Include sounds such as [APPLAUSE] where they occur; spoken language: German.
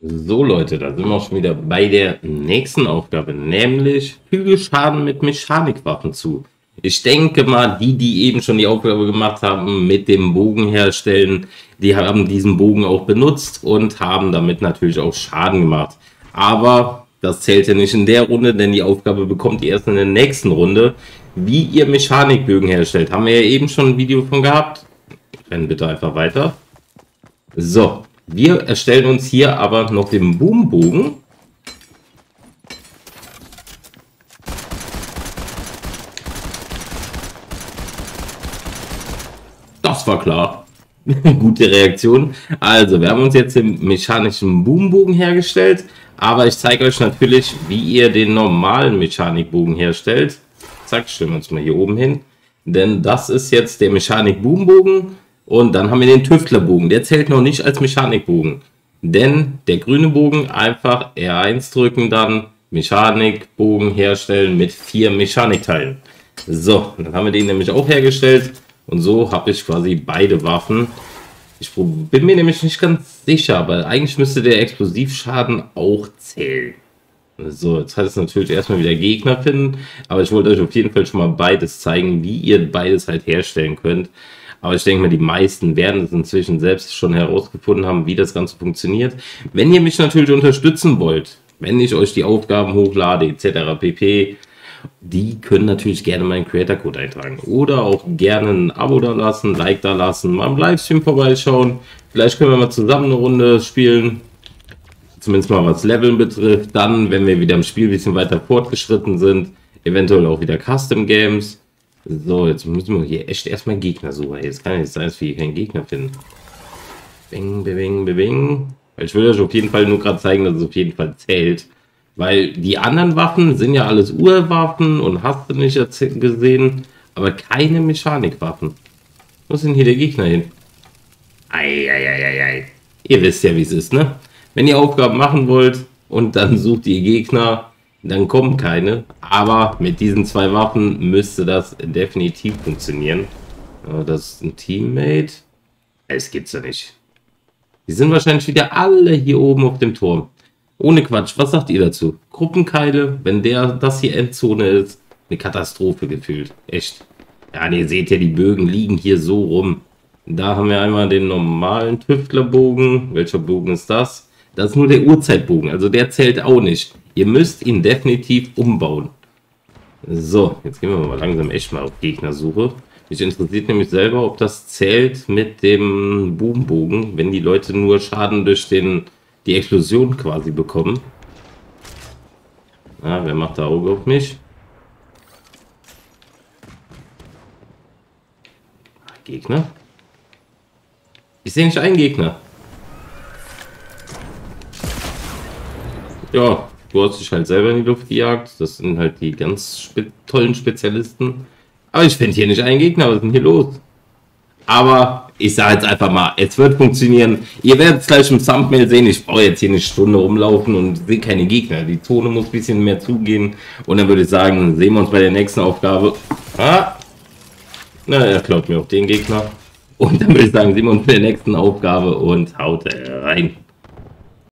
So Leute, da sind wir auch schon wieder bei der nächsten Aufgabe, nämlich füge Schaden mit Mechanikwaffen zu. Ich denke mal, die, die eben schon die Aufgabe gemacht haben, mit dem Bogen herstellen, die haben diesen Bogen auch benutzt und haben damit natürlich auch Schaden gemacht. Aber das zählt ja nicht in der Runde, denn die Aufgabe bekommt ihr erst in der nächsten Runde. Wie ihr Mechanikbögen herstellt, haben wir ja eben schon ein Video von gehabt. Rennen bitte einfach weiter. So, wir erstellen uns hier aber noch den Boombogen. Das war klar. [LAUGHS] Gute Reaktion. Also, wir haben uns jetzt den mechanischen Boombogen hergestellt. Aber ich zeige euch natürlich, wie ihr den normalen Mechanikbogen herstellt. Zack, stellen wir uns mal hier oben hin. Denn das ist jetzt der Mechanik-Boombogen. Und dann haben wir den Tüftlerbogen. Der zählt noch nicht als Mechanikbogen. Denn der grüne Bogen einfach R1 drücken, dann Mechanikbogen herstellen mit vier Mechanikteilen. So, dann haben wir den nämlich auch hergestellt. Und so habe ich quasi beide Waffen. Ich bin mir nämlich nicht ganz sicher, aber eigentlich müsste der Explosivschaden auch zählen. So, jetzt heißt es natürlich erstmal wieder Gegner finden, aber ich wollte euch auf jeden Fall schon mal beides zeigen, wie ihr beides halt herstellen könnt. Aber ich denke mal, die meisten werden es inzwischen selbst schon herausgefunden haben, wie das Ganze funktioniert. Wenn ihr mich natürlich unterstützen wollt, wenn ich euch die Aufgaben hochlade etc. pp., die können natürlich gerne meinen Creator-Code eintragen. Oder auch gerne ein Abo da lassen, Like da lassen, mal im Livestream vorbeischauen. Vielleicht können wir mal zusammen eine Runde spielen. Zumindest mal was Leveln betrifft. Dann, wenn wir wieder im Spiel ein bisschen weiter fortgeschritten sind, eventuell auch wieder Custom Games. So, jetzt müssen wir hier echt erstmal Gegner suchen. Jetzt kann nicht sein, dass wir hier keinen Gegner finden. Bing, bing, bing. Ich will euch auf jeden Fall nur gerade zeigen, dass es auf jeden Fall zählt. Weil die anderen Waffen sind ja alles Urwaffen und hast du nicht gesehen, aber keine Mechanikwaffen. Wo denn hier der Gegner hin? Eieieiei. Ihr wisst ja, wie es ist, ne? Wenn ihr Aufgaben machen wollt und dann sucht ihr Gegner, dann kommen keine. Aber mit diesen zwei Waffen müsste das definitiv funktionieren. das ist ein Teammate. Es gibt's ja nicht. Die sind wahrscheinlich wieder alle hier oben auf dem Turm. Ohne Quatsch, was sagt ihr dazu? Gruppenkeile, wenn der das hier Endzone ist, eine Katastrophe gefühlt. Echt. Ja, ihr seht ja, die Bögen liegen hier so rum. Da haben wir einmal den normalen Tüftlerbogen. Welcher Bogen ist das? Das ist nur der Uhrzeitbogen, also der zählt auch nicht. Ihr müsst ihn definitiv umbauen. So, jetzt gehen wir mal langsam echt mal auf Gegnersuche. Mich interessiert nämlich selber, ob das zählt mit dem Boombogen, wenn die Leute nur Schaden durch den, die Explosion quasi bekommen. Ah, wer macht da Auge auf mich? Gegner? Ich sehe nicht einen Gegner. Ja, du hast dich halt selber in die Luft gejagt. Das sind halt die ganz spe tollen Spezialisten. Aber ich finde hier nicht einen Gegner. Was ist denn hier los? Aber ich sage jetzt einfach mal, es wird funktionieren. Ihr werdet es gleich im Thumbnail sehen. Ich brauche jetzt hier eine Stunde rumlaufen und sehe keine Gegner. Die Zone muss ein bisschen mehr zugehen. Und dann würde ich sagen, sehen wir uns bei der nächsten Aufgabe. Ah. Na, er klaut mir auch den Gegner. Und dann würde ich sagen, sehen wir uns bei der nächsten Aufgabe und haut rein.